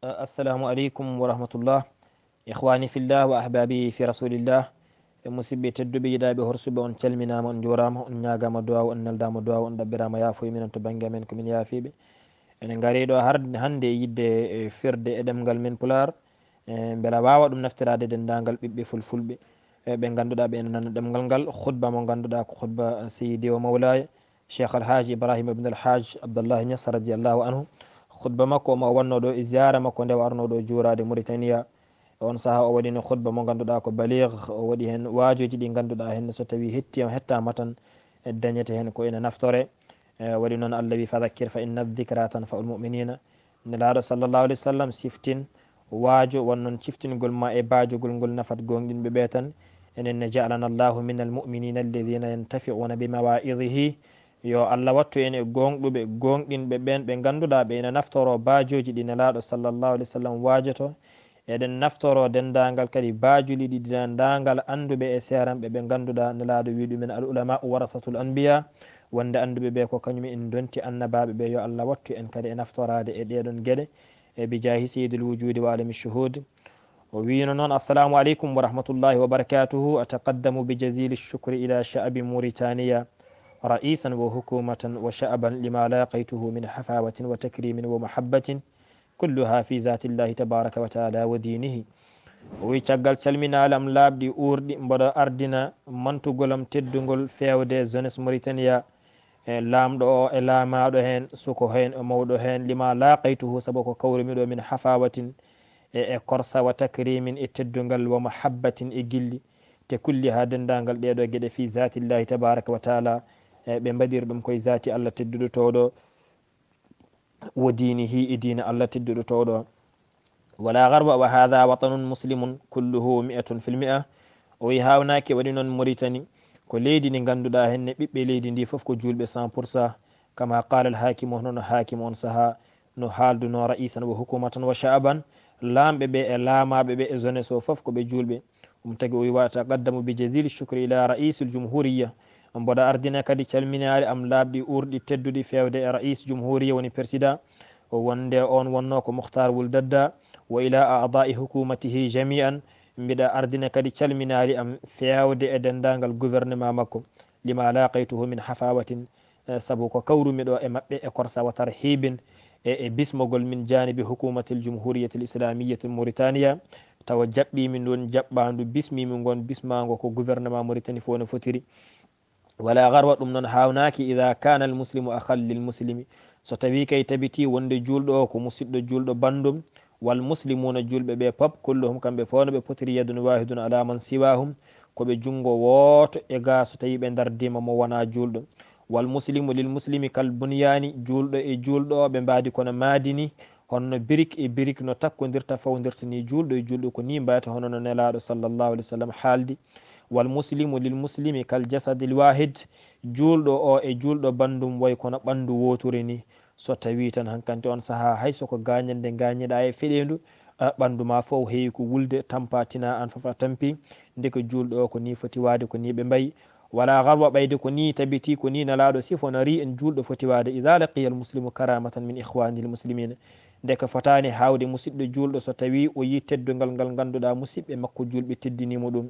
assalamu aleykum wa rahmatullah ihwani fillah wa ahbabi fi rasulillah e musidɓe tedduɓe yiɗaɓe horsuɓe on calminama on jurama on ñagama duwaw on neldama duwaw on ɗaɓɓirama yaafoye minen to banggue amen komin yaafiɓe ene gaariɗo hande e yidde e firde e ɗemgal men pular e beela wawa ɗum naftirade dendagal ɓiɓɓe fulfulɓe e ɓe ganduɗa ɓe ene nana ɗemgal ngal hutba mo ganduɗa ko hutba seydi o mawlaya cheikh alhaji ibrahima ibne alhaj abdallah nias radiallahu anhu khutba makko omo wanno ɗo e ziyara makko nde warno ɗo juurade mauritania. On saaha o waɗino khutba mo ganduɗa ko balir o waɗi hen waajoji ɗi ganduɗa hen so tawi hetti hettama tan e dañete hen ko ene naftore. E waɗi noon allah wi fadakkir fa inna dicra tan fa ulmuminina nelaɗo sallllahu alih w sallam siftin waajo wonnoon ciftingol ma e baajogol ngol nafat gonɗinɓe ɓe tan enen ne jaalana llahu min almuminina alladina yantafiuna bi mawa'idihi yo allah wattu en e gonɗuɓe gonɗinɓe ɓen ɓe ganduɗa ɓe ene naftoro bajoji ɗi nelaɗo sallllahu alih w sallam wajoto eɗen naftoro dendagal kadi bajuli ɗi dendagal anduɓe e seranɓe ɓe ganduɗa nelaɗo wi ɗumen al ulama u warasatul anbiya wonde anduɓe ɓe ko kañum en donti annabaɓe ɓe. Yo allah wattu en kadi e naftorade e ɗeɗon gueɗe e bijahi seydil wujudi wa alami shuhud o wino noon assalamu aleykum wa rahmatullahi wa barakatuhu ataqaddamu bi jasili lchukri ila sha'abi mauritania. رئيسا وحكومة وشعبا لما لاقيته من حفاوة وتكريم ومحبة كلها في ذات الله تبارك وتعالى ودينه wi caggal calminalam laaɓɗi uurɗi mboɗo ardina mantugolam teddugol fewde jeunesse mauritania e laamɗo o e laamaɗo hen suko hen e mawɗo hen lima laaqaytuhu saabu ko kawrumiɗo min hafawatin e e korsa wa takrimin e teddugal wa mahabbatin e gilli. Te kulli ha dendagal ɗeɗo gueɗe fi zatillahi tabaraka wa taala. Eh, ɓe mbaɗiri ɗum koye zati allah tedduɗo towɗo wo dini hi e dina allah tedduɗo towɗo wala garba wa hada watanun muslimun kulluhu mi'atun fil mi'a. O wi hawnaki waɗi noon maritani ko leydi ndi ganduɗa henne ɓiɓɓe leydi ndi foof ko julɓe cent pour cent. Kama qala al hakimu hono no hakimu on saaha no haalduno raisan wo hukuma tan wa sha'aban lamɓe ɓe e laamaɓe ɓe e jeunesse o foof koɓe julɓe ɗum tagi o wi wata qaddamu bi jadil chucre ila raisul jumhuriya mboɗo ardina kadi calminare am laaɓɗi urɗi tedduɗi fewde e rais jumhuriya woni président o wonde on wonno ko mouhtar wul dadda wa ila adai hukumatihi jami'an mbiɗa ardina kadi calminari am fewde e dendagal gouvernement makko lima laqaytuhu min hafawatin e saabu ko kawrumiɗo e mabɓe e korsa watar hibin e e bismogol min janibi hukumatil jumhuriyati l islamiyati mauritania tawa jaɓɓimin ɗon jaɓɓandu bismimi gon bismago ko gouvernement mauritanie fo no fotiri wala garwa ɗum noon hawnaki ida kana almuslimu akhal lilmuslimi so tawi kay tabiti wonde julɗo o ko musidɗo julɗo bandum walmuslimuna julɓe ɓe pop kulluhum kamɓe fowno ɓe potiri yadun wahidun ala man siwahum koɓe junggo wooto e ga so tawi ɓe dardima mo wona julɗo. Walmuslimu lilmuslimi kal bunyani julɗo e julɗo ɓe mbadi kono madini honno birik e birik no takkodirta fawdirta ni julɗo e julɗo ko ni mbata hono no nelaɗo sallllahu alih w sallam haaldi. wal muslimu lil muslimi kal jasadi l wahid. Julɗo o e julɗo bandum way kono ɓandu woturi ni. So tawi tan hankanti on saaha haysoko gañande gañeɗa e feɗendu ɓandu ma fof heewi ko wulde tampatina an fofa tampi. Nde ko julɗo o ko ni foti wade ko ni ɓe mbayi. Wala garwa ɓayde ko ni tabiti ko ni nalaɗo sifo nari en julɗo foti wade ida laqiya almuslimu karamatan min ihwani lmuslimina nde ko fotani hawde musidɗo julɗo so tawi o yi teddugal ngal ganduɗa musidɓe makko julɓe teddinimo ɗum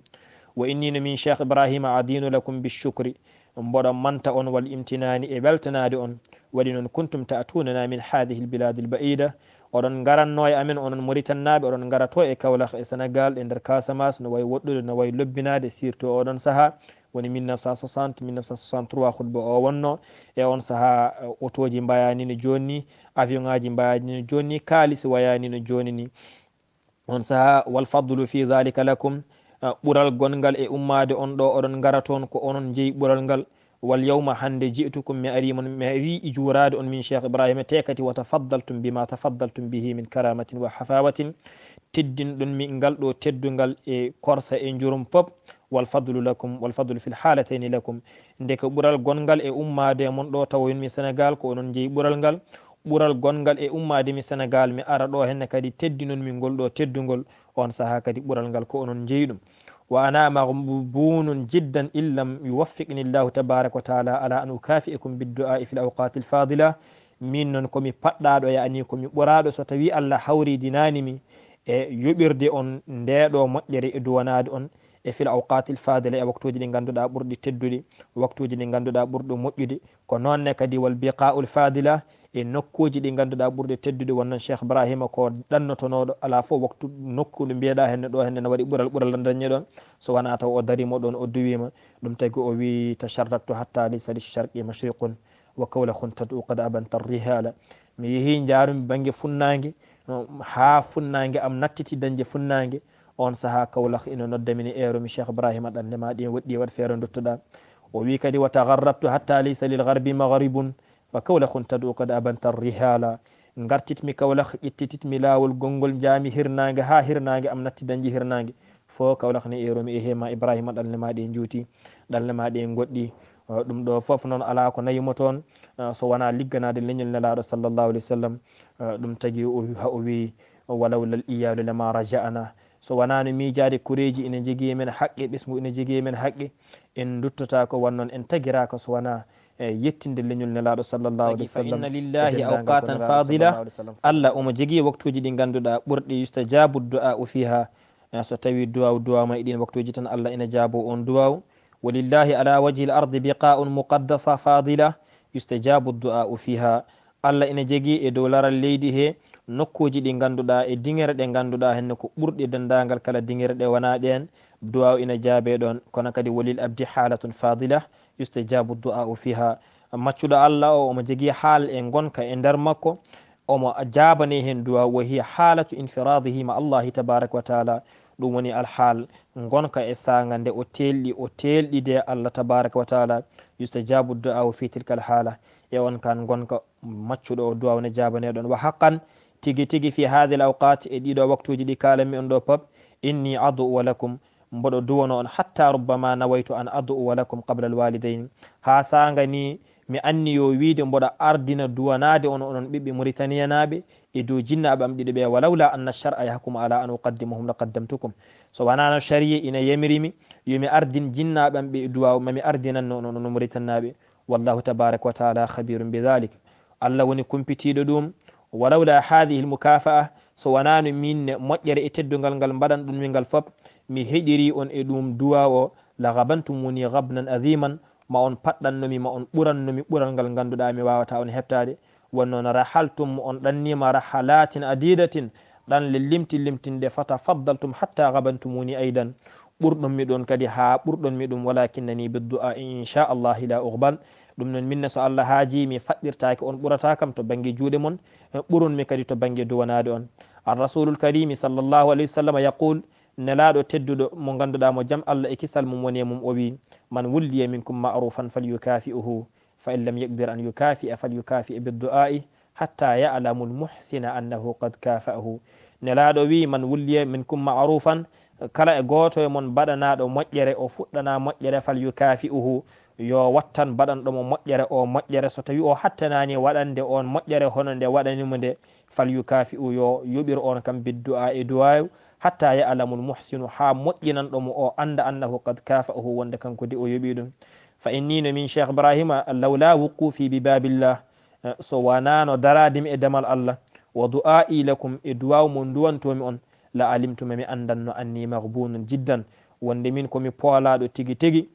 wa innino min cheikh ibrahima adinu lakum bichukri mboɗon manta on wal imtinani e weltanade on. Waɗi noon kuntum tatunana min hadihi lbiladi lbaida oɗon garanno e amen onon maritannaɓe oɗon garato e kawlak e sénégal e nder casamas no wayi woɗɗude no wayi lobbinade surtout oɗon saaha woni 1960 1963 hutba o wonno e on saaha autoji uh, mbayanino joni avion ngaji mbayanino joni kaalis wayanino joni ni. On saaha walfadlu fi dhalika lakum. ɓural gongal e ummade on ɗo oɗon gara toon ko onon jeeyi ɓural ngal. Wal yawma hannde ji'tukum mi arimon mi ari e juurade on min cheikh ibrahima e te kadi wa tafaddaltum bima tafaddaltum bihi min karamatin wa hafawatin. Teddinɗon min ngal ɗo teddugal e korsa e jurum pop. Wal fadlu lakum wal fadlu fil halatayni lakum. Nde ko ɓural gongal e ummade mon ɗo tawoyonmi sénégal ko onon jeeyi ɓural ngal. ɓural gongal e ummade mi sénégal mi ara ɗo henne kadi teddinon min ngol ɗo teddugol on saaha kadi ɓural ngal ko onon jeeyi ɗum. Wa ana mabunun jiddan illam yuwaffiqni llahu tabaraka wa taala ala an ukafi ekum biddu'ai fi l awqati l fadila min noon komi paɗɗaɗo yani komi ɓuraɗo so tawi allah hawri dinanimi e yoɓirde on ndeɗo moƴƴere e duwanade on e fil awqatil fadila e waktuji ɗi ganduɗa ɓurɗi tedduɗi waktuji ɗi ganduɗa ɓurɗo moƴƴude. Ko nonne kadi wal biqaul fadila e nokkuji ɗi ganduɗa ɓurɗi teddude wonnon cheikh ibrahima ko ɗannotonoɗo ala fo waktu nokku nde mbiyeɗa henne ɗo henne ne waɗi ɓural ɓural dañe ɗon. So wona taw o darimo ɗon o duwima ɗum tagi o wi tacharraktu hatta lisali sharqi mashriqun wa kawla huntatu qad abanta rihala mi yeehi jarumi banggue funnague ha funnague am nattiti dañde funnague on saaha kawlak ina noddamini eeromi cheikh ibrahima ɗannde ma ɗin e woɗɗi e waɗ feere duttoɗa o wi kadi wa tagarrabtu hatta laysa lil garbi magaribun wa kawlahun tadu kad abanta rihala gartitmi kawlah ƴettititmi lawol gongol jami hirnage ha hirnage am natti dañji hirnage fo kawlah ne eromi e hema ibrahima ɗalle maɗe juuti ɗalle maɗe goɗɗi ɗum ɗo foof noon ala ko nayimo toon uh, so wona ligganade leñol nelaɗo sallllahu alih w sallam. Uh, ɗum tagui ha o wi walawlal iyalu lema raja'ana so wonano miijade kureji ina jogui e men haqqe ɓesgu ina jogui e men haqqe en duttotako wannoon en tagiraka so wona e yettinde leñol nelaɗo sallllahu alih w sallam inna e lillahi awqatan fadila. allah omo jogii waktuji ɗi ganduɗa ɓurɗi yustajabu du'a u fiha so tawi duwaw duwaw ma iɗin waktuji tan allah ina jaabo on duwaw walillahi ala wajhi l ardi biqa'un muqaddasa fadila. Yustajabu du'a u fiha. Allah ina jogii e dow laral leydi he. Nokkuji ɗi ganduɗa e diŋere ɗe ganduɗa henne ko ɓurɗi dendagal kala diŋere ɗe wona ɗen. Duwaw ina jaabe ɗon kono kadi walil abdi halatun fadila. yustajabu u fiha maccuɗo allah o omo jogui haal e gonka e nder makko omo jabane hen duwa wa hiya haalatu infiradihi ma allahi tabaraka wa taala. Ɗum woni alhaal gonka e saga nde o telɗi o telɗi de allah tabaraka wa taala. Yustajabu u fi tilka alhaala e on kan gonka maccuɗo o duwa wone jabaneɗon wa haqqan tigi tigi fi hadi l awqat e ɗiɗo waktuji ɗi kalami on ɗo pop inni adu wa lakum. mboɗo duwano on. Hatta rubbama nawaytu an adu'u walakum qabla alwalidain ha saga ni mi anni yo wiide mboɗo ardina duwanade on onon ɓiɓɓe mauritanianaɓe e dow jinnaɓe am ɗiɗo ɓe. Walawla anna char'a yahkum ala an uqaddimahum la qaddamtukum so wonano sharia ina yamirimi yomi ardin jinnaɓe am ɓe e duwa mami ardinanno on onon mauritannaɓe wallahu tabaraka wa taala khabirum bidalik allah woni kumpitiɗo ɗum. Walawla hadihi lmukafa'a so wonano min moƴƴere e teddugal ngal mbaɗan ɗum mingal foof mi heƴiri on e ɗum duwa o lagabantum woni gabnan adiman ma on paɗɗannomi ma on ɓurannomi ɓural ngal ganduɗa mi wawata on heɓtade. Wonnoon rahaltum on ɗannima rahalatin adidatin ɗan le limti limtinde fata faddaltum hatta gabantumuni aidan ɓurɗon miɗon kadi ha ɓurɗon miɗum walakinnani biddu'a inchallahi la ugbal ɗum noon minne so allah haaji mi faɗɗirtake on ɓurata kam to banggue juuɗe mon. Ɓuronmi kadi to banggue duwanade on. Arrasulul karimi sallllahu alayhi wa sallam yaqul nelaɗo tedduɗo mo ganduɗa mo jaam allah e kisal mum woni e mum o wi man wulliya minkum marufan falyukafi'uhu fa in lam yaqdir an yukafi'a falyukafi'a biddu'a'i hatta ya'lamu lmuhsina annahu qad kafa'ahu nelaɗo wi man wulliya minkum marufan kala e goto e mon baɗanaɗo moƴƴere o fuɗɗana moƴƴere falyukafi'uhu yo wattan mbaɗanɗomo moƴƴere o moƴƴere. So tawi o hattanani waɗande on moƴƴere hono nde waɗanimo nde falyukafi u yo yoɓir on kam biddu'a e duwawi hatta ya alamul muhsinu ha moƴƴinanɗomo o anda annahu qad kafa ohu wonde kankode o yoɓi ɗum. Fa innino min cheikh ibrahima lawla wuqufi bi babillah eh, so wanano daradimi e damal allah wa du'a'i lakum e duwaw mo duwantomi on la alimtuma mi andanno anni mahbunun jiddan. Wonde min komi poolaɗo tigi tigi.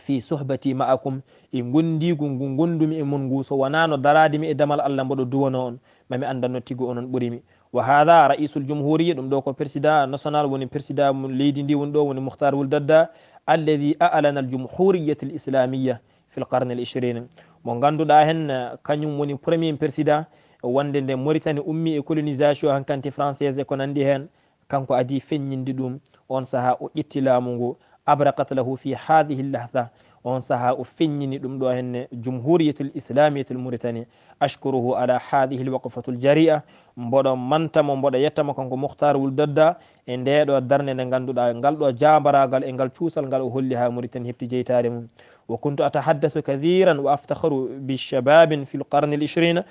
fi sohbati ma'akum e gondigu ngu gondumi e mon ngu. So wonano daradimi e damal allah mboɗo duwano on mami andanno tigo onon ɓuurimi wa hada raisul jumhuria ɗum ɗo ko président national woni président leydi ndi woni ɗo woni mouhtar wul dadda alladi alana al jumhuriyat l islamia fi l qarne l ishrine mo ganduɗa hen kañum woni premier président wonde nde maritani ummi e colonisation hankanti française e ko nandi hen kanko adi feññinde ɗum. On saaha o ƴetti laamu ngu. abrakat lahu fi hadihi llahda on saaha o feññini ɗum ɗo henne jumhuriyatul islamiyatul mauritanie ashkuruhu ala hadihi lwaqfatul jaria. Mboɗo mantamo mboɗo yettamo kanko mouhtar wul dadda. E ndeɗo darde nde ganduɗa ngal ɗo jabaragal e ngal cuusal ngal o holli ha mauritanie hepti jeytare mum. Wa kuntu atahaddathu kathiran wa aftaharu bishababin fi lqarne l ishrina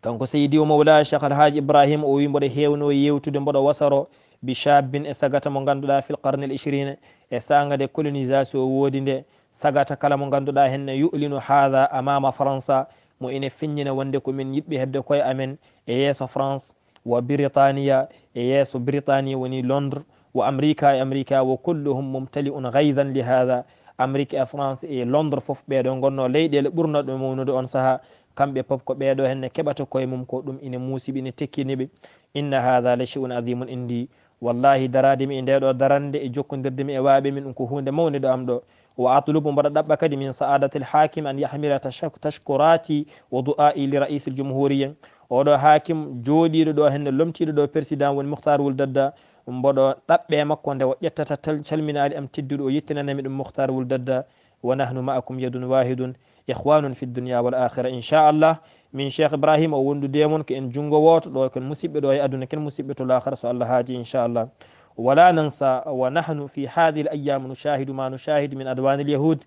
kanko seydi o mawla cheikh alhaji ibrahima o wi mboɗo hewno yewtude mboɗo wasaro. bi shabbin e sagata mo ganduɗa fil qarne l ishrine e saga de colonisation woodi nde sagata kala mo ganduɗa henne yu'linu hatha amama france mo ine feññina wonde komin yiɗɓe hebde koye amen e yeeso france wa britania e yeeso britania woni londres wo américa e américa wo kulluhum mumtali un gaydan li haha amérique e france e londres foof ɓeɗo gonno leyɗele ɓurna ɗo mawnude on saaha kamɓe pop ko ɓeɗo henne keɓata koye mum ko ɗum ina muusiɓe ina tekkiniɓe inna hatha la cheyun adimun indi والله درادي من دو دراند جوكن دردم اواب من انكوهون دو موند دو امدو وأطلب مبردبك من سعادة الحاكم أن يحمل تشكراتي ودعائي لرئيس الجمهورية ودو حاكم جودي دو هن لمتي دو برسيدان والمختار والددى مبردو تبع مكوان دو يتتتل من أمتدد ويتنان من المختار والددى ونحن معكم يد واحد إخوان في الدنيا والآخرة. إن شاء الله من شيخ إبراهيم أو وندو ديمون كإن جنغو ووت دو يكون مصيبة دو الآخرة سؤال الله هاجي إن شاء الله. ولا ننسى ونحن في هذه الأيام نشاهد ما نشاهد من أدوان اليهود.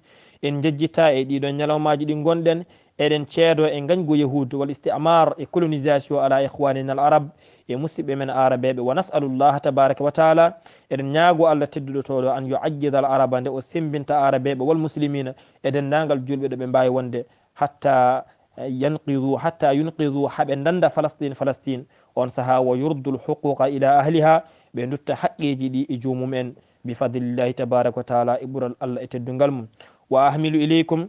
إن ججتا إديدون يلو ماجد غندن إدن تشيدو إن غنغو يهود والإستعمار إكولونيزاسيو على إخواننا العرب إمسيب من عربي ونسأل الله تبارك وتعالى إدن نياغو الله تدلو تولو أن يعجز العرب أن أسم بنت عربي والمسلمين. إدن نانغل جلبي بمباي وند حتى ينقذوا حتى ينقذوا حب أن فلسطين فلسطين. on saha wa yurdu إلى أهلها. ɓe dutta haqqeji ɗi e jomumen bifadlillahi tabaraka wa taala e ɓural allah e teddungal mum wa ahmilu ileykum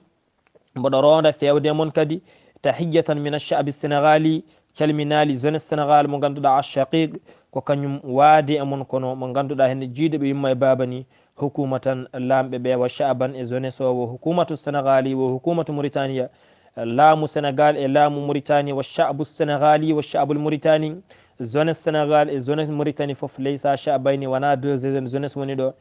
mboɗo ronda fewde mon kadi tahiyatan min achabi sénégali calminali zone sénégal mo ganduɗa achaqiq ko kañum waade e mon kono mo ganduɗa hen jiide ɓe yumma e baba ni hukuma tan lamɓe ɓe wa chaban e zone sowo hukumatu sénégali wo hukumatu mauritania. Laamu sénégal e laamu mauritanie wa chabu sénégali wa chabul mauritanie زون السنغال زون موريتاني فوف ليسا شعبين وأنا دو زيزن. زون سوني دو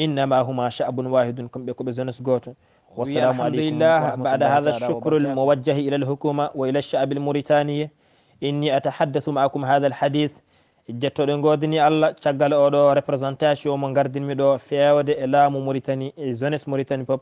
إنما هما شعب واحد كم بكم زون سغوت والسلام عليكم الله بعد هذا الشكر الموجه إلى الحكومة وإلى الشعب الموريتاني. إني أتحدث معكم هذا الحديث. جتو دن غودني الله تشغال أو دو ريبريزونتاسيون مون غاردين مي دو فيودي إلى موريتاني زون موريتاني بوب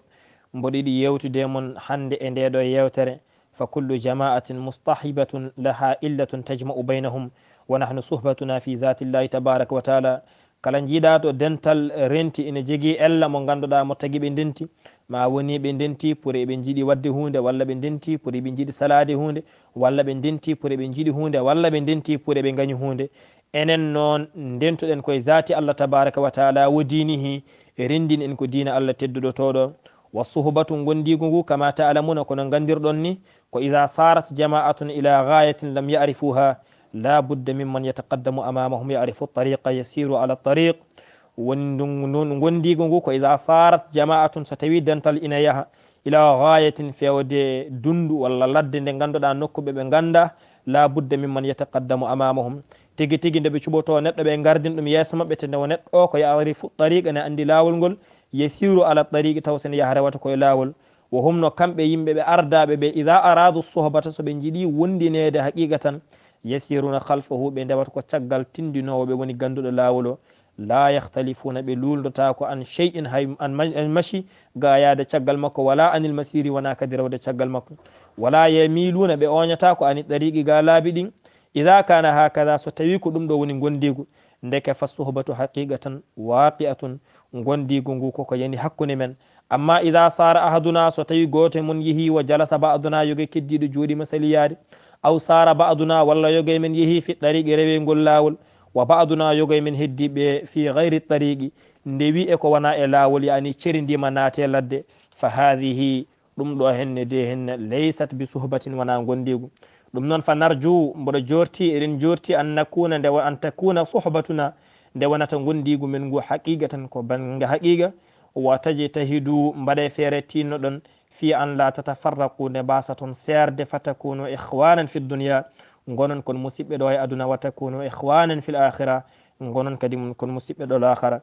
مبودي دي يوتو ديمون هاندي اي ندي دو يوتري فكل جماعة مصطحبه لها إلة تجمع بينهم. wa nahnu suhbatuna fi zati llahi tabaraka wa taala. Kala jiiɗa to dental renti ene jogii ella mo ganduɗa mo tagui ɓe ndenti. Ma woni ɓe ndenti pour eɓe jiiɗi wadde hunde walla ɓe ndenti pour eɓe jiiɗi salade hunde walla ɓe ndenti pour eɓe jiiɗi hunde walla ɓe ndenti pour eɓe gañi hunde enen noon ndentuɗen koye zati allah tabaraka wa taala wo dinihi e rendin en ko dina allah tedduɗo toɗo wa suhbatu gondigu ngu kama taalamuna kono gandirɗon ni ko ida sarat jama'atun ila gayatin lam yarifuha la budda mimman yataqaddamu amamahum yarifu tariqa yasiru ala tariq gondigo ngu ko ida sarat jama'atun so tawi dental ina yaha ila gayatin fewde dundu walla ladde nde ganduɗa nokkuɓe ɓe ganda la budda mimman yataqaddamu amamahum. Tigui tigui ndeɓe cuɓoto neɗɗo ɓe gardin ɗum yeeso mabɓe te ndewo neɗɗo o ko yarifu tariqa ne andi lawol ngol yasiru ala tariqi taw sene yaha rewata koye lawol wo humno kamɓe yimɓe ɓe ardaɓe ɓe ida aradu sohbata soɓe jiiɗi wondinede haqiqa tan yasiruna halfahu ɓe ndewata ko caggal tindinowoɓe woni ganduɗo laawol o. La yahtalifuna ɓe luldotaa ko an chey in hay an machi ga yaade caggal makko. Wala anil masiri wona kadi rewde caggal makko. Wala yamiluna ɓe oñata ko ani ɗariqi ga laabi ɗin. Ida kana hakada so tawi ko ɗum ɗo woni gondigu ndeke fa sohbatu haqiqatan waqi'atun gondigu ngu koko yani hakkude men. Amma ida sara ahaduna so tawi goto mon yeehi wa jalasa ba aduna yoge keddiɗo juuɗima saliyade aw sara baduna walla yogoye men yeehi fi ɗariqi reweygol lawol wa baduna yogoye men heddiɓe fi gayri ɗariqi ndewi e ko wona e lawol yani cerindima naate ladde. Fa hadihi ɗum ɗo henne de henne leysat bi suhbatin wona gondigu ɗum noon fa narju mboɗo jorti eɗen jorti an nakuna nde an takuna suhbatuna nde wonata gondigu men ngu haqiqa tan ko bangge haqiqa wa taji tahidu mbaɗe feere tinno ɗon fi an la tatafarraqu nde mbasa toon serde fatakunu ihwanan fi dunia gonon kon musidɓe ɗo e aduna wa takunu ihwanan fi l akhira gonon kadi kon musidɓe ɗo l akhara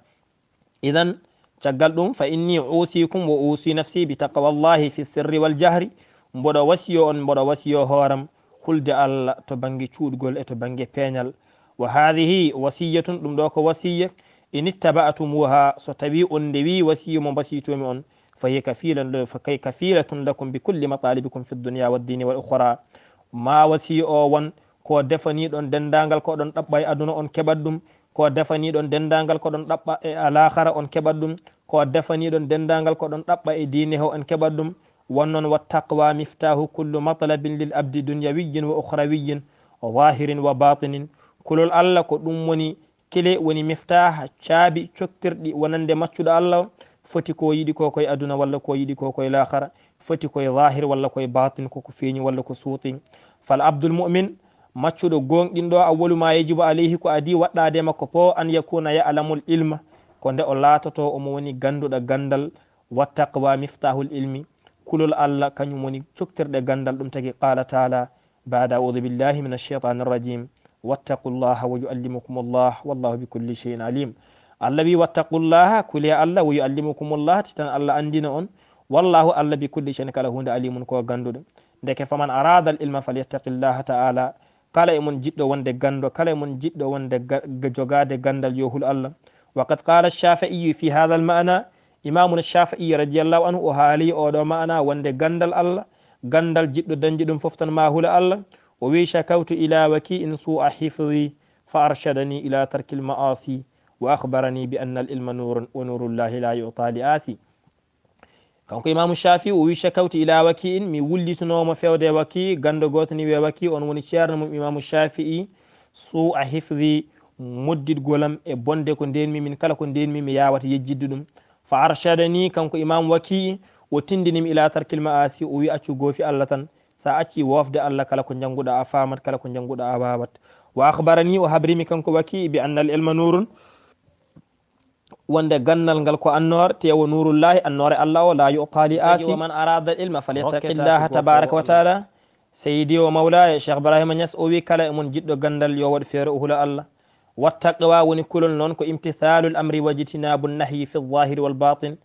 idan caggal ɗum fa inni usikum wo usi nafsi bi taqwallahi fi sirri wal jahri mboɗo wasiyo on mboɗo wasiyo hooram hulde allah to banggue cuuɗgol e to banggue peeñal. Wa hadihi wasiyatun ɗum ɗo ko wasiya in ittaba'atumuha so tawi on nde wi wasiya mo mbasiytomi on فهي كفيلة كفيلة لكم بكل مطالبكم في الدنيا والدين والأخرى. ما وسيء أون كو دفني دون دندانغل كو دون تبعي أدون أون كبدوم كو دفني دون دندانغل كو دون تبعي الآخرة أون كبدوم كو دفني دون دندانغل كو دون تبعي دينه أون كبدوم ونن والتقوى مفتاح كل مطلب للأبد دنيوي وأخروي ظاهر وباطن. كل الله كو كلي وني مفتاح شابي شكر دي ونن الله. فتي كو يدي كو كوي ادنا ولا كو يدي كو كوي الآخر فتي كو ظاهر ولا كو باطن كو فيني ولا كو صوتي فالعبد المؤمن ما تشودو غون دين دو اول ما يجب عليه كو ادي ودا دي ماكو بو ان يكون يا علم العلم كون دو لاتوتو أو موني غاندو دا غاندال والتقوى مفتاح العلم كل الله كان موني تشكتر دا غاندال دوم تاغي قال تعالى بعد اعوذ بالله من الشيطان الرجيم واتقوا الله ويعلمكم الله والله بكل شيء عليم allah wi wattaqullaha kule allah wa yuallimukum llah ti tan allah andina on wallahu allah bikulli cheyin kala hunde alimun ko ganduɗo ndeke faman arada al ilma falyattaqi llaha taala kala e mon jiɗɗo wonde gando kala e mon jiɗɗo wonde jogade gandal yohul allah wa qad qala alchafaiyu fi hada al mana imamuna chafai radiallahu anhu o haali oɗo mana wonde gandal allah gandal jiɗɗo dañƴi ɗum fof tan ma hula allah o wi chakawtu ila waki in su'a hifdi fa arshadani ila tarki l maasi wa akhbarani bi anna al ilma nurun wa nurullahi la yuta li asi kanko imamu shafi o wi shakawti ila waki in mi wullitunomo fewde waki gando goto ni wiya waki on woni ceerno mum imamu shafi'i su a hifdi moddidgolam e bonde ko ndenmi min kala ko ndenmi mi yawata yejjidde ɗum. Fa archadani kanko imamu waki o tindinimi ila tarkil ma'asi o wi accu goofi allah tan. Sa acci wofde allah kala ko jannguɗa a famat kala ko jannguɗa a wawat wa akhbarani o habrimi kanko waki bi anna al ilma nurun wonde gandal ngal ko annore tewo nurullahi annore allah o la yuqali asi. man arada al ilma falyattaqillaha tabaraka wa taala seydi o mawlaya cheikh ibrahima nias o wi kala emon jiɗɗo gandal yo waɗ feere o hula allah wattaqwa woni kulol noon ko imtithalul amri wajitinabu nahyi fi lzahiri walbatin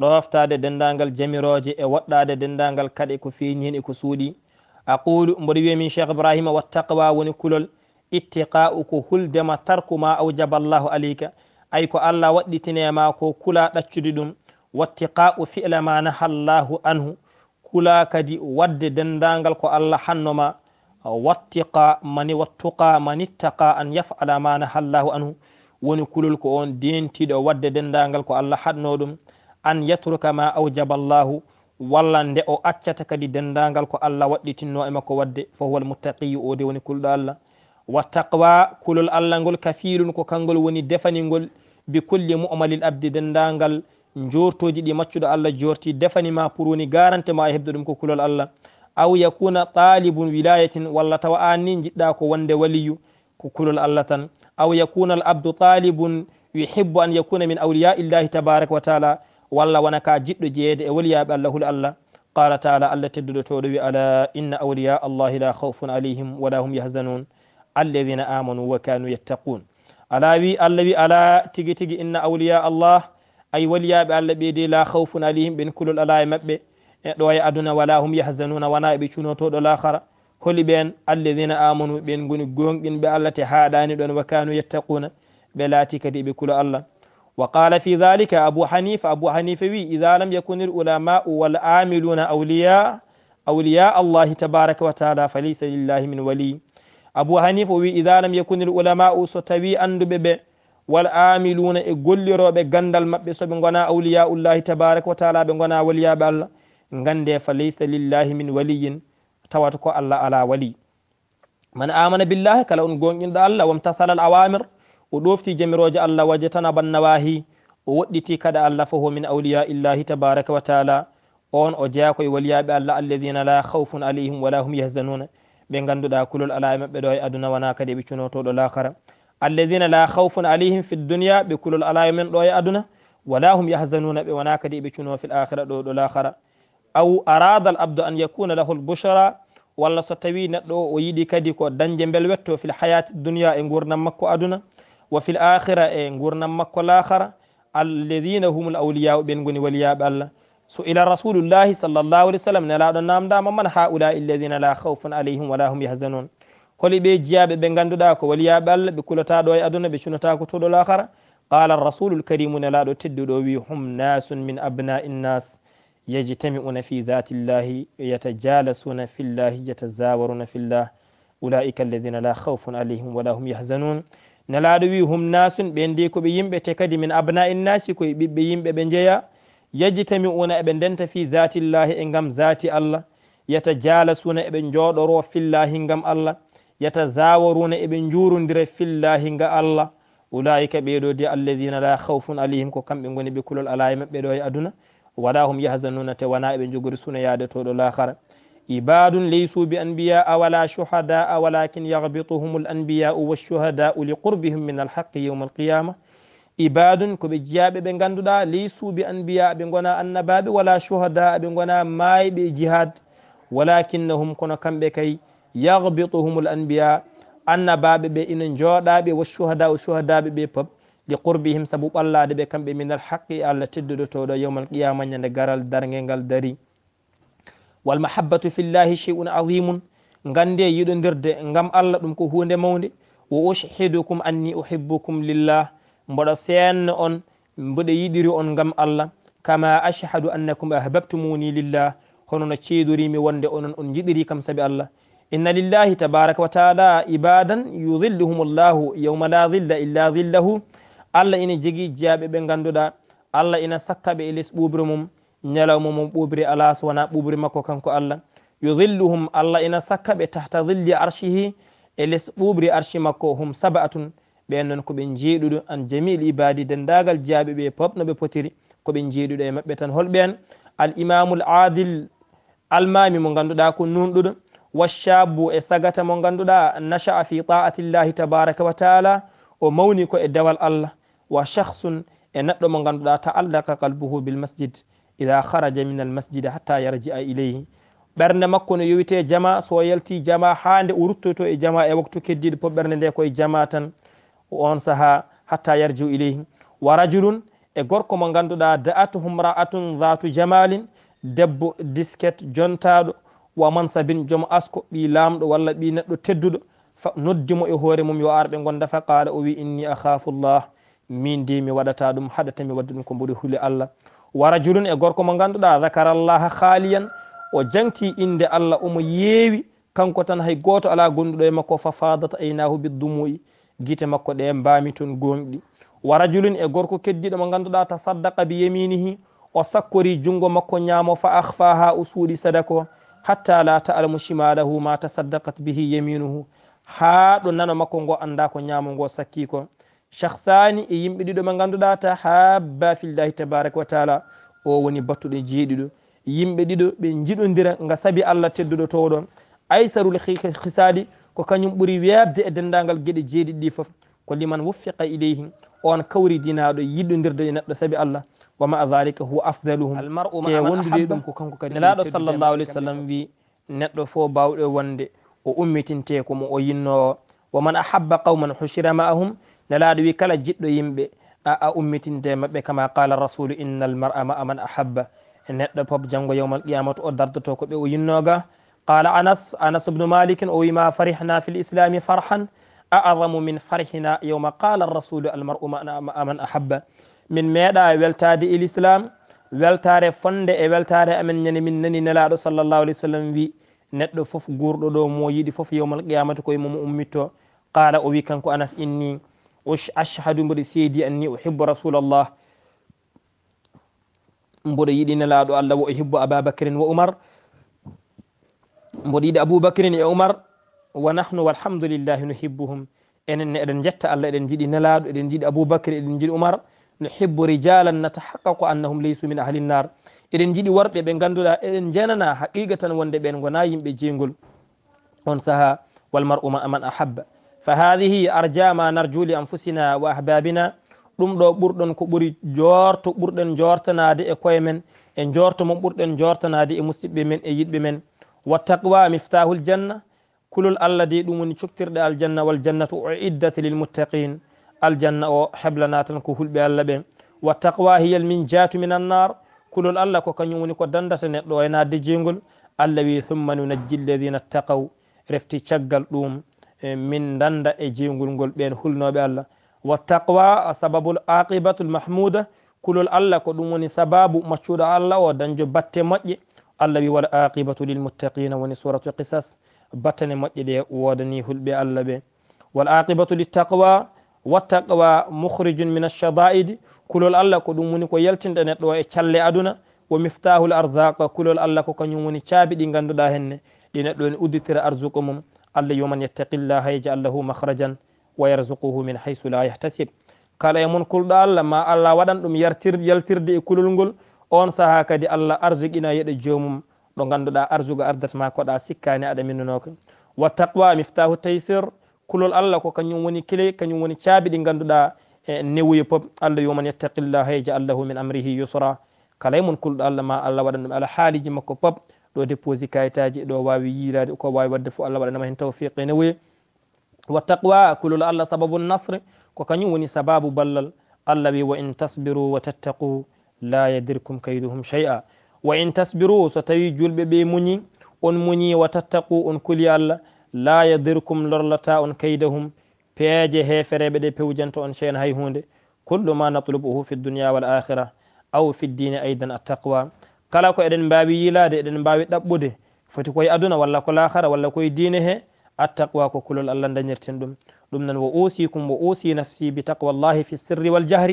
ɗoftade dendagal jamiroje e woɗɗade dendagal kadi ko feñi hen ko suuɗi aqulu mboɗo wiyamin cheikh ibrahima wattaqwa woni kulol ittiqa'u ko huldema tarku ma awjaba llahu aleyka ay ko allah waɗɗitinema ko kula ɗaccude ɗum. Wattiqa'u fi'la ma naha llahu anhu. Kula kadi wadde dendagal ko allah hannoma wattiqa mani wattuqa man ittaqa an yaf'ala ma nahallahu anhu. Woni kulol ko on dentiɗo wadde dendagal ko allah hanno ɗum. An yatruka ma aujaba llahu walla nde o accata kadi dendagal ko allah waɗɗitinno e makko wadde fo huwa almuttaqiyu o de woni kulɗo allah. Wa taqwa kulol allah ngol kafilun ko kangol woni defaningol. bi kulli mu'malil abdi dendagal jortoji ɗi maccuɗo allah jorti defanima pour woni garante ma e a hebdo ɗum ko kulol allah. Aw yakuna talibun wilayatin walla tawa an ni jiɗɗa ko wonde waliyu ko kulol allah tan. Aw yakuna al abdu talibun yuhibbu an yakuna min awliya illahi tabaraka wa taala walla wona ka jiɗɗo jeeyede e waliyaɓe allah hul allah. Qala taala allah tedduɗo toɗo wi ala inna awliya allahi la haufun alayhim wala hum yahzanun alladina amanu wa kanu yattaqun ala wi allah wi ala tigi tigi inna awliya allah ay waliyaɓe allah ɓeyde la haufun alayhim ɓen kulol ala e maɓɓe e ɗo e aduna wala hum yahzanuna wona eɓe cunotoɗo lahara holi ɓen alladina amanu ɓen goni gonɗinɓe allah te haɗani ɗon wa kanu yettaquna ɓe laati kadi ɓe kulo allah wa qala fi dhalika abu hanifa abu hanifa wi ida lam yakuni l ulamau wal amiluna awliya awliya allahi tabaraka wa taala fa laysa lillahi min wali abu hanifa o wi ida lam yakuni l ulamau so tawi anduɓe ɓe wal amiluna e golliroɓe gandal mabɓe soɓe gona awliya ullahi tabaraka wa taala ɓe gona waliyaɓe allah gande fa laysa lillahi min waliyin tawata ko allah ala wali man amana billahi kala on gonƴinɗo allah wamtasala al awamir o ɗofti jamiroje allah wajatana bannawahi o woɗɗiti kada allah fo ho min awliya illahi tabaraka wa taala on o jeeya koye waliyaɓe allah alladina la haufun alayhim wala hum yahzanuna ɓe ganduɗa kulol ala e maɓɓe ɗo e aduna wona kadi ɓe cunotoɗo lahara alladina la haufun alayhim fi dunia ɓe kulol ala e men ɗo e aduna wala hum yahzanuna ɓe wona kadi ɓe cuno fi l akhira ɗo ɗo lahara aw arada al abdu an yakuna lahu l bushra walla so tawi neɗɗo o yiɗi kadi ko dañde bel wetto fil hayati dunia e gurdam makko aduna wa fil akhira e gurdam makko lahara alladina hum l awliyau ɓen goni waliyaɓe allah so ila rasulullahi sallllahu alih w sallam nelaɗo namdama man haulai alladina la haufun alayhim wala hum yahzanun holi ɓe jiyaɓe ɓe ganduɗa ko waliyaɓe allah ɓe kulataɗo e aduna ɓe cunatako toɗo lahara qala rasulu lkarimu nelaɗo tedduɗo wi hum nasun min abnai nnas yajtamiuna fi zati llahi yatajalasuna fi llahi yatazawaruna fi llah ulaika alladina la haufun alayhim wala hum yahzanun nelaɗo wi hum nasun ɓe ndi koɓe yimɓe te kadi min abnai nnasi koye ɓiɓɓe yimɓe ɓe jeeya yajtamiuna eɓe ndenta fi zatillahi e gam zati allah yata jalasuna eɓe jooɗoro fillahi gam allah yata zawaruna eɓe jurodira fillahi nga allah ulaika ɓeɗo de alladina la haufun alayhim ko kamɓe goni ɓe kulol ala e maɓɓe ɗo e aduna wala hum yahzanuna te wona eɓe jogori suna yaade toɗo lahara ibadun leysu bi anbiya wala shuhada walakin yahbituhum l anbiyau washuhadau li qurbihim min alhaqi yawma alqiyama ibadun koɓe jiyaɓe ɓe ganduɗa ley suubi anbiya ɓe gona annabaɓe wala shuhada ɓe gona mayɓe jihad. Walakinnahum kono kamɓe kay yahbituhum l anbiya annabaɓe ɓe ina jooɗaɓe wo shuhada o shuhadaɓe ɓe pop li qurbihim saabu ɓallade ɓe kamɓe minal haqqi allah tedduɗotoɗo yawmal qiyama ñande garal dargue ngal dari walmahabbatu fillahi chey'un azimun gande yiɗodirde gam allah ɗum ko hunde mawde wo ushhidukum anni uhibbukum lillah. mboɗo seenno on mboɗo yiɗiri on gam allah. Kama ashhadu annakum ahbabtumuni lillah hono no ceedorimi wonde onon on jiɗiri kam saabi allah. Inna lillahi tabaraka wa taala ibadan yudilluhum llahu yawma la dilla illa dillahu allah ina jogui jaaɓe ɓe ganduɗa allah ina sakka ɓe e less ɓuuɓri mum. Ñalawma mum ɓuɓri ala so wona ɓuɓri makko kanko allah. Yudilluhum allah ina sakka ɓe tahta dilli archihi e less ɓuɓri archi makko hum saba'atun ɓen noon koɓe jeeɗuɗo an jamil ibadi dendagal jaaɓe ɓe pop noɓe potiri koɓe jeeɗuɗo e maɓɓe tan. Holɓen al imamul adil almami mo ganduɗa ko nunɗuɗo washabu e sagata mo ganduɗa nachaa fi ta'atillahi tabaraka wa taala o mawni ko e dewal allah wa chahsun e neɗɗo mo ganduɗa taallaka kalbuhu bil masjid ida haraja min al masjid hatta yarji'a ileyhi ɓernde makko no yowite jama so yalti jama ha nde o ruttoto e jama e waktu keddiɗo po ɓernde nde koye jama tan. on saaha hatta yarjiu ileyhi wa rajulun e gorko mo ganduɗa da'atuhum ra'atun dhatu jamalin debbo disket jontaɗo wa mansabin joom asko ɓi lamɗo walla ɓi neɗɗo tedduɗo noddimo e hoore mum yo arɓe gonda fa qala o wi inni akhafu llah min de mi waɗata ɗum haɗata mi wadde ɗum ko mboɗi huuli allah. Wa rajulun e gorko mo ganduɗa dakarallaha haaliyan o jangti inde allah omo yeewi kanko tan hay goto ala gonduɗo e makko fa fadata aynahu biddumuyi guite makko ɗe mbami ton gonɗi wa rajulun e gorko keddiɗo mo ganduɗa ta saddaka bi yaminihi o sakkori junggo makko ñaamo fa ahfa ha o suuɗi sadako hatta la taalamu shimalahu ma tasaddakat bihi yaminuhu ha ɗo nano makko ngo anda ko ñaamo ngo sakki ko chahsani e yimɓe ɗiɗo ɓe ganduɗa ta habba fillahi tabaraka wa taala o woni battuɗo jeeɗiɗo yimɓe ɗiɗo ɓe jiɗodira nga saabi allah tedduɗo towɗon aysarul hisali ko kañum ɓuuri weebde e denndaangal geɗe jeeɗiɗi ɗi fof ko liman wuffiqa ileyhi on kawridinaaɗo yiɗodirde e neɗɗo sabi allah. Wa ma dalika huwa afdaluhum. Te wondude ɗum ko kanko kadi nelaaɗo e sallllahu alih w sallam wi neɗɗo fof baawɗo e wonde o ummitinte ko mo o yinnoo. Wa man ahabba qawman hushira ma'ahum nelaaɗo wi kala jiɗɗo yimɓe a ummitinte maɓɓe kama qala rasulu inna almar'a ma'a man ahabba. Neɗɗo pop janngo yawmal qiyamatu o dardoto ko ɓe o yinnoga قال أنس أنس بن مالك أويما فرحنا في الإسلام فرحا أعظم من فرحنا يوم قال الرسول المرء من أحب. من ماذا ولتاد الإسلام ولتاد فند ولتاد أمن يني من نني نلاد صلى الله عليه وسلم في نتلو فف غردو دو مويد فف يوم القيامة كوي مم أمتو. قال أوي كانكو أنس إني وش أشهد برسيدي أني أحب رسول الله. مبريدين لادو الله وأحب أبا بكر وأمر mboɗo yiɗi aboubacrin e oumar wa nahnu walhamdulillahi nuhibbuhum. Enenne eɗen jetta allah eɗen jiiɗi nelaɗo eɗen jiiɗi aboubacry eɗen jiiɗi oumar nuhibbu rijalan natahaqaqu annahum leysu min ahlinnar eɗen jiiɗi worɓe ɓe ganduɗa eɗen janana haqiqa tan wonde ɓen gona yimɓe jeygol on saaha walmar'u ma man ahabba. Fa hadihi arja ma narjuli anfusina wa ahbabina. Ɗum ɗo ɓurɗon ko ɓuri jorto ɓurɗen jortanade e koye men e jorto mon ɓurɗen jortanade e musidɓe men e yiɗɓe men. wa taqwa miftahul janna kulol allah de ɗum woni coktirɗe aljanna wal jannatu o iddati lilmuttaqin aljanna o heblana tan ko hulɓe allah ɓen. Wa taqwa hiyal min jatu min annar kulol allah ko kañum woni ko dandata neɗɗo e nadde jeygol allah wi thumma nunajji lladina ttaqaw refti caggal ɗum e, min danda e jeygol ngol ɓen hulnoɓe allah. Wa taqwa sababul aqibatul mahmuda kulol allah ko ɗum woni sababu maccuɗo allah o dañjo batte moƴƴe. الله والآقبة للمتقين ونصورة قصص بطن مجد ودني هلبي الله والآقبة للتقوى والتقوى مخرج من الشدائد كل الله كدومونك ويلتن دانت لوا اتشالي أدونا ومفتاح الأرزاق كل الله كنيوني تابد انغاندو داهن لنت لوا ادتر أرزقهم الله يوم يتق الله يجعل له مخرجا ويرزقه من حيث لا يحتسب قال يمون كل الله ما الله ودن يرتر يلتر دي كل on saaha kadi allah arsuguina yeɗe jomum ɗo ganduɗa arsugo ardatma koɗa sikkani aɗa minnunoka wa taqwa miftahu taysir kulol allah ko kañum woni kile kañum woni caabi ɗi ganduɗa e newuya pop. Allah yoman yettaqillah heja allahu min amrihi yusra. Kala e mon kulɗo allah ma allah waɗan ɗum ala haaliji makko pop ɗo déposi kayitaji ɗo wawi yiilade ko wawi wadde fo allah waɗanama hen tawfiqe newuye wa taqwa kulol allah sababu nasre ko kañum woni sababu ballal. Allah wi wa in tasbiru wa tattaqu. لا يدركم كيدهم شيئا. وإن تصبروا ستيجل ببيمني أن مني وتتقوا أن كلي الله لا يدركم لرلتا أن كيدهم. بيجي هفر بدي بوجنت أن شيئا هاي هوند كل ما نطلبه في الدنيا والآخرة أو في الدين أيضا التقوى. قالوا إذن بابي يلاد إذن بابي تبودي فتكوي أدنى ولا كل آخر ولا كوي دينه. التقوى كل الله دنيرتندم لمن وأوصيكم وأوصي نفسي بتقوى الله في السر والجهر.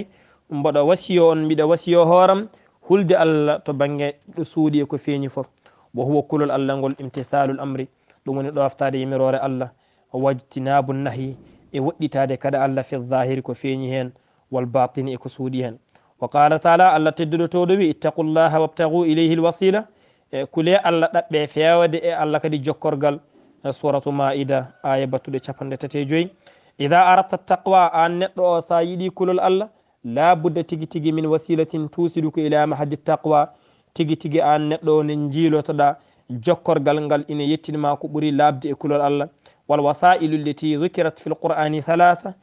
mboɗo wasiyo on mbiɗa wasiyo hooram hulde allah to bange ɗo suuɗi e ko feeñi fof. Wo huwa kulol allah ngol imtithalul amri ɗum woni ɗoftade yimirore allah. Wajtinabu nahi e woɗɗitade kada allah fi zahiri ko feeñi heen wal batini e ko suuɗi heen. Wa qala taala allah tedduɗo toɗo wi ittaqullaha wabtagu ilayhi l wasila e kule allah ɗaɓɓe e fewde e allah kadi jokkorgal. E Suratu maida aya battuɗe capanɗe tati e joyyi ida aratta taqwa an neɗɗo o sa yiɗi kulol allah la budda tigi tigi min wasilatin tusiduko ila mahadi taqwa. Tigi tigi an neɗɗo ne jiilotoɗa jokkorgal ngal ina yettinma ko ɓuuri labde e kulol allah. Wal wasailu lleti zukirat fi l qur'ani halatha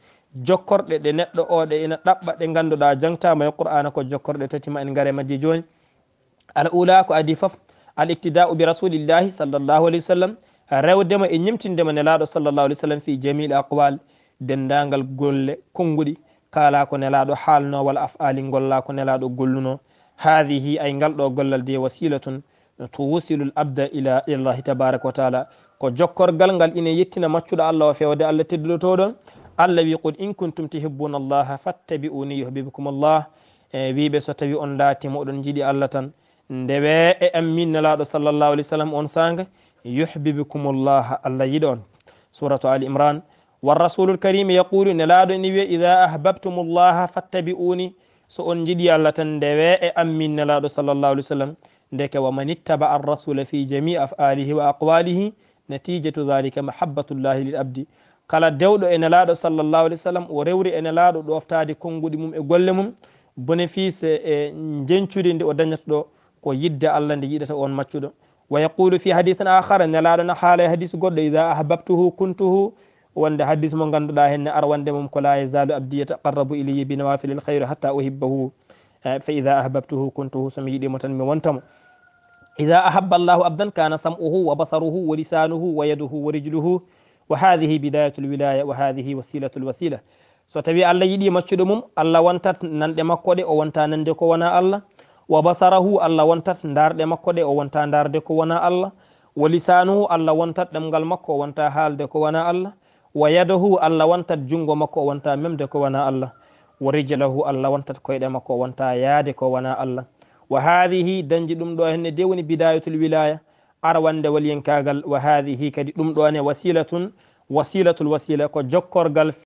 jokkorɗe ɗe neɗɗo oɗe ina ɗaɓɓa ɗe ganduɗa jangtama e qur'ana ko jokkorɗe tatima en gaare majji joni. Al ula ko adi foof al iktida'u bi rasulillahi sallllahu alayhi wa sallam. Rewdema e ñimtindema nelaɗo sallllahu alih w sallam fi jamil aqwal. Dendagal golle konnguɗi. kala ko nelaɗo haalno wal af'ali golla ko nelaɗo golluno. Hadihi ay ngal ɗo gollal de wasilatun to wusilu l abda ila illahi tabaraka wa taala. Ko jokkorgal ngal ina yettina maccuɗo allah o fewde allah tedduɗotoɗon allah wi qul in kuntum tuhibbuna allaha fattabi'uni yuhbibukum allah. E wiɓe so tawi on laatimo oɗon jiiɗi allah tan. Ndewe e ammin nelaɗo sallllahu alih w sallam on sanga yuhbibukum llaha allah yiɗa on. Suratu ali imran. warrasulu lkarimi yaqulu nelaɗo ni wiya ida ahbabtum llaha fattabi'uni. So on jiɗi allah tan ndewe e ammin nelaɗo sallllahu alih w sallam ndeke wa man ittaba arrasula fi jami afalihi wa aqwalihi natijatu dhalika mahabbatullahi lil abdi. Kala dewɗo e nelaɗo sallllahu alih w sallam o rewri e nelaɗo ɗoftade konnguɗi mum e golle mum bénéfice e, e jencude nde o dañata ɗo ko yidde allah nde yiɗata on maccuɗo. Wa yaqulu fi hadithin ahara nelaɗo no haala e hadis goɗɗo ida ahbabtuhu kuntuhu wonde hadis mo ganduɗa henne ar wande mum ko la yazalu abdi yataqarrabu ilayhi bi nawafili l hayre hatta uhibbahu fa ida ahbabtuhu kuntuhu somi yiɗimo tan mi wontamo ida ahabba allahu abdan kana sam'uhu wa basaruhu wa lisanuhu wa yaduhu wa rijluhu wa hadihi bidayatu lwilaya wa hadihi wasilatu lwasila so tawi allah yiɗi maccuɗo mum allah wontat nanɗe makko ɗe o wonta nande ko wona allah wa basarahu allah wontat darɗe makko ɗe o wonta darde ko wona allah wa lisanuhu allah wontat ɗemgal makko o wonta haalde ko wona allah wa yadahu allah wontat junngo makko o wonta memde ko wona allah. Wa rijlahu allah wontat koyɗe makko o wonta yaade ko wona allah. Wa hadihi dañdi ɗum ɗo henne de woni bidayatul wilaya arwande walyenkagal wa hadihi kadi ɗum ɗone wasilatun wasilatul wasila ko jokkorgal